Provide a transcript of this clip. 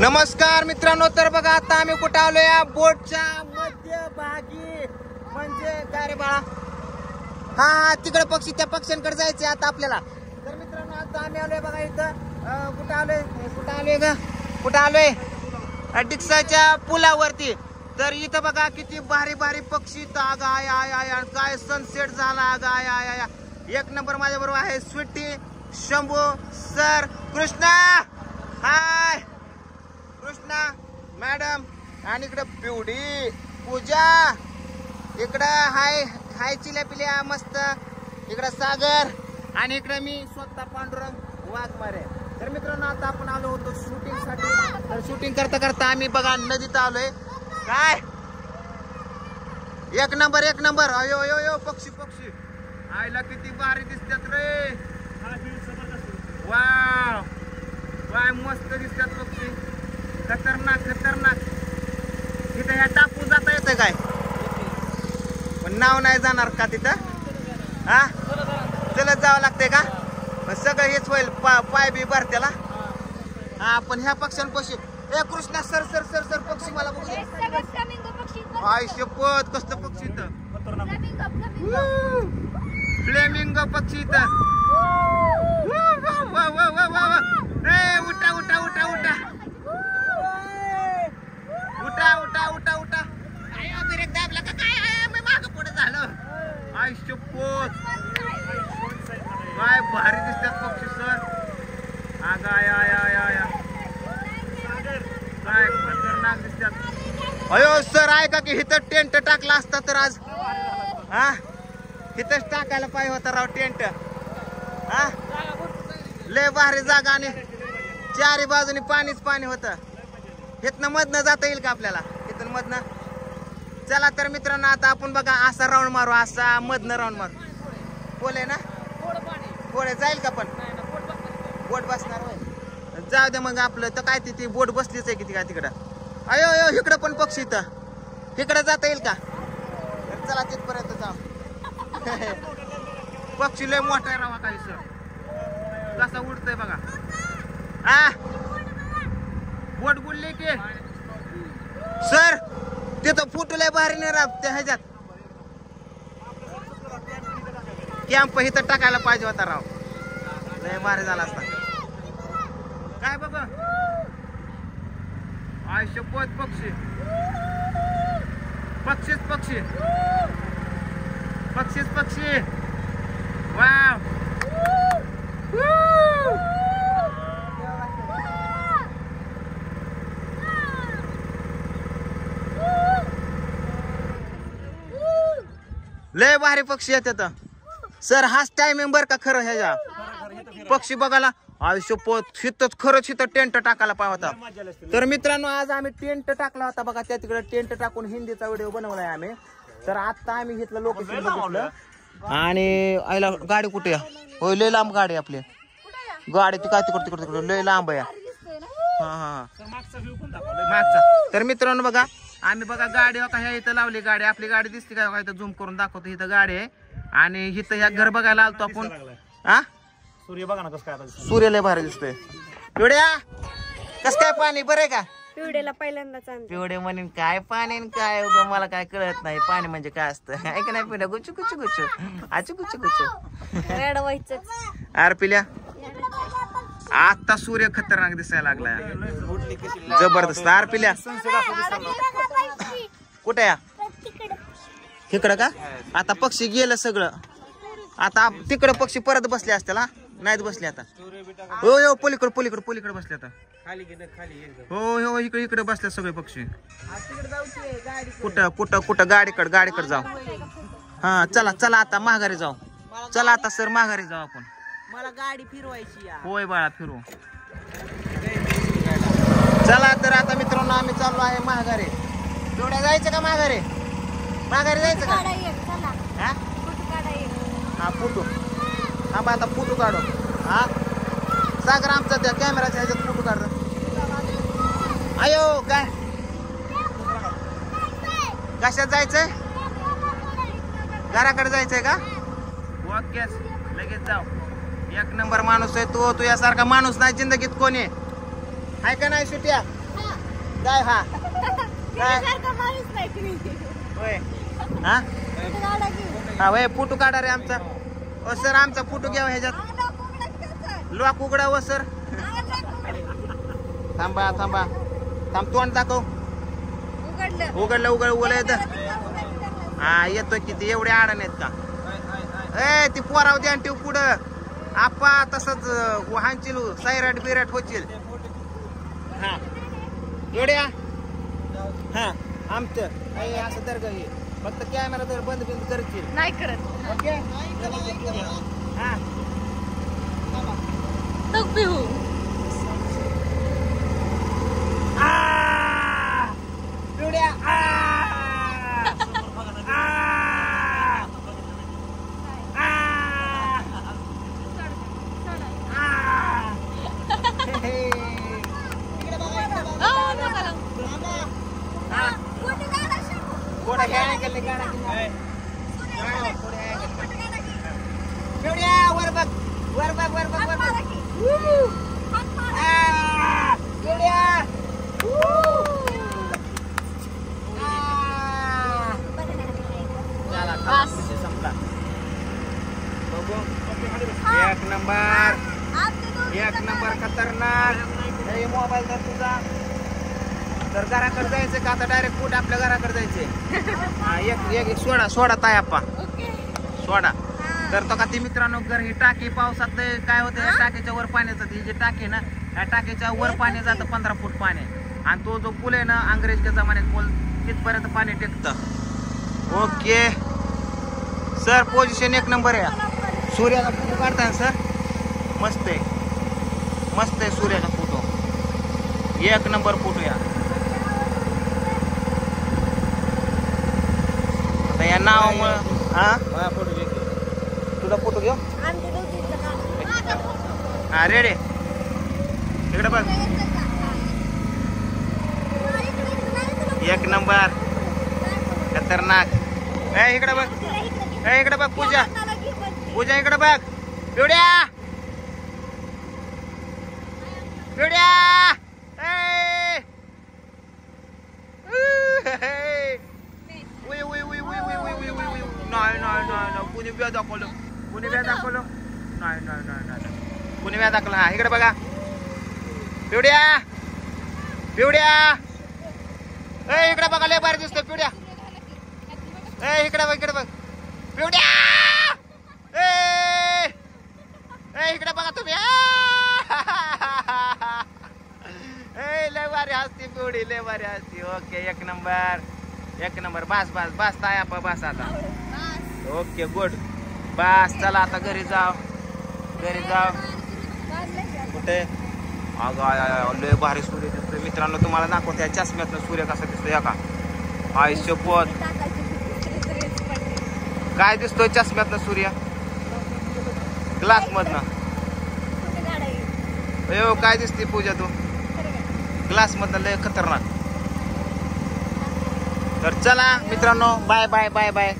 नमस्कार मित्रांनो तर बघा आता आम्ही कुठे आलो या बोटच्या मध्यभागी. म्हणजे काय रे बाळा? हा हा तिकडे पक्षी त्या पक्ष्यांकडे जायचे आता आपल्याला. तर मित्रांनो आता आम्ही आलोय बघा इथं. कुठं आलोय? कुठं आलोय ग? कुठं आलोय? डिक्साच्या पुलावरती. तर इथं बघा किती भारी भारी पक्षी आग आय आय आय काय सनसेट झाला आग आय आय आय आय. एक नंबर माझ्या बरोबर आहे Sweety Shambhu sir Krishna. Hi! Krishna madam आणि इकडं पिवडी पूजा इकडं हाय हाय चिल्या पिल्या मस्त. इकडं सागर आणि इकडं मी स्वतः पांडुरंग वाघमारे. तर मित्रांनो आता आपण आलो होतो शूटिंगसाठी तर शूटिंग करता करता आम्ही बघा नदीत आलोय. काय? एक नंबर एक नंबर. अयो अयो अयो पक्षी पक्षी. आईला किती भारी दिसतात रे. वाव. वाय मस्त दिसतात पक्षी. खतरनाक खतरनाक. तिथं ह्या टाकू जाता येतं काय? पण नाव नाही जाणार का तिथं? हा? चलत जावं लागतंय का? मग सगळं हेच होईल पाय बी भर त्याला. हा पण ह्या पक्ष्यांपाशी ए Krishna sir sir sir sir पक्षी मला बघू दे. आय शपथ कसलं पक्षी इथं? फ्लेमिंग पक्षी इथं. पोच काय भारी दिसतात पक्षी सर. आग आय आय आय आय आय. काय खतरनाक दिसतात. अयो सर ऐका की इथं टेंट टाकला असता तर आज. हा? इथंच टाकायला पाहिजे होता राव टेंट. हा? लय भारी जागा आणि चारी बाजूनी पाणीच पाणी होतं. इथनं मधनं जाता येईल का आपल्याला? इथून मधनं? चला तर मित्रांनो आता आपण बघा असा राऊंड मारू असा मधनं राऊंड मारू. बोले ना? बोले जाईल का पण? बोट बसणार होय. जाऊ दे मग आपलं तर काय ती ती बोट बसलीच आहे किती काय तिकडं. अयो अयो इकडं पण पक्षी इथं. इकडं जाता येईल का? तर चला तिथपर्यंत जाऊ. पक्षी लय मोठा आहे काही सर. कसा उडतोय बघा. आ? बोट बुडली की? सर तिथं फुटू लय भारी नाही त्या ह्याच्यात. कॅम्प इथं टाकायला पाहिजे होता राव. लय भारी झाला असता. काय बघ आयुष्य शपथ पक्षी. पक्षीच पक्षी. पक्षीच पक्षी. वाव लय भारी पक्षी येतात सर हाच टायमिंग बर का खरं ह्याच्या पक्षी बघायला आयुष्यपत हिथंच खरंच हिथं टेंट टाकायला पाहिजे होता. तर मित्रांनो आज आम्ही टेंट टाकला होता बघा त्या तिकडे टेंट टाकून हिंदीचा व्हिडिओ बनवलाय आम्ही. तर आता आम्ही इथलं लोकेशन बघितलं. आणि आईला गाडी कुठे आहे? होय लय लांब गाडी आहे आपली. गाडी ती काय तिकडे तिकडे तिकडे लय लांब आहे. हा हा. मागचा. तर मित्रांनो बघा आम्ही बघा गाडी का ह्या इथं लावली गाडी. आपली गाडी दिसते का इथं झूम करून दाखवतो इथं गाडी आहे. आणि इथं ह्या घर बघायला आलतो आपण. हा सूर्य बघा ना कसं काय आता दिसतोय. सूर्य लय भारी दिसतोय. पिवड्या कस काय पाणी बरं आहे का? पिवडेला पहिल्यांदाच आणते पिवडे म्हणेन काय पाणी आणि काय उगं मला काय कळत नाही. पाणी म्हणजे काय असतं? ऐक नाही पिढ्या गुचू गुचू गुचू आचू गुचू गुचू रडवायचंच आर पिल्या आता सूर्य खतरनाक दिसायला लागलाय. जबरदस्त. आर पिल्या. कुठे या? इकडं का? आता पक्षी गेलं सगळं. आता तिकडं पक्षी परत बसले असतील हा? नाहीत बसले आता. हो हो पलीकडे पलीकडे पलीकडे बसले आता. हो हो इकडे इकडे बसले सगळे पक्षी. कुठं कुठं कुठं? गाडीकडे गाडीकडे जाऊ. हा चला चला आता माघारी जाऊ. चला आता सर माघारी जाऊ आपण. मला गाडी फिरवायची होय बाळा फिरू चला तर आता मित्रांनो आम्ही चाललो आहे माघारे. तेवढ्या जायचं का माघारे? माघारी जायचं का? हा? हा फोटो. हा बा आता फोटो काढू. हा? सागर आमचा त्या कॅमेराच्या ह्याच्यात फोटो काढ. अयो काय? कशात जायचंय? घराकडे जायचंय का? ओके लगेच जाऊ. एक नंबर माणूस आहे तू. तू यासारखा माणूस नाही. जिंदगीत कोणी आहे का नाही सुट्या? काय हा. हा? हा. वय फोटो काढा रे आमचा. ओ सर आमचा फोटो घ्या ह्याच्यात. लॉक उघडा व सर. थांबा थांबा. थांब तोंड दाखव. उघडलं. उघड उघड येतं. हा येतोय किती एवढे आडण आहेत का? ए ती पोराव द्या ठेव पुढं. आपा तसंच वाहनशील सैराट बिराट होतील. हा. एवढ्या? हा आमचं. ए, असं तर काही. फक्त कॅमेरा तर बंद बिंद करतील नाही करत. ओके? हा. तू पिहू Put a Ya, kenambar. Ya, kenambar mau Dari yang tertutup? तर घराकडे जायचं का? आता डायरेक्ट कुठे आपल्या घराकडे जायचंय. हा एक एक सोडा सोडा ताय आप्पा. सोडा. तर तो का ती मित्रांनो? जर ही टाकी पावसात काय होतं या टाकीच्या वर पाण्याचं ती जी टाकी ना या टाकीच्या वर पाणी जातं पंधरा फूट पाणी. आणि तो जो पूल आहे ना अंग्रेजच्या जमान्यात पूल तिथपर्यंत पाणी टेकतं. ओके. सर पोझिशन एक नंबर आहे. सूर्याचा फोटो काढताय ना सर? मस्त आहे. मस्त आहे सूर्याचा फोटो. एक नंबर फोटो या. Tanya naong mo. Ha? Mga puto yun. Tuda puto yun? Ang tudo dito ka. Ah, ready? Ikut apa? एक नंबर खतरनाक ए इकडे बघ ए ikut बघ Puja. Puja, ikut बघ पिवड्या पिवड्या व्या दाखवलं. व्या दाखवलं. नाही नाही नाही नाही. दाखवलं. हा इकडे बघा. पिवड्या! पिवड्या! ए इकडे बघा लय भारी दिसतो पिवड्या. ए इकडे बघ इकडे बघ. पिवड्या! ए! ए इकडे बघा तुम्ही! ए लय भारी हसती पिवडी लय भारी हसती. ओके एक नंबर. एक नंबर. बस बस बस ताय बस आता. Okay good. बस चला आता घरी जाव. घरी जाव. कुठे? अगं लय भारी सूर्य दिसतोय. मित्रांनो तुम्हाला दाखवते या चष्म्यातनं सूर्य कसा दिसतोय का आयुष्य पोत काय दिसतोय चष्म्यातनं सूर्य? ग्लास मधनं अयो काय दिसते पूजा तू? ग्लास मधनं लय खतरनाक. तर चला मित्रांनो बाय बाय बाय बाय.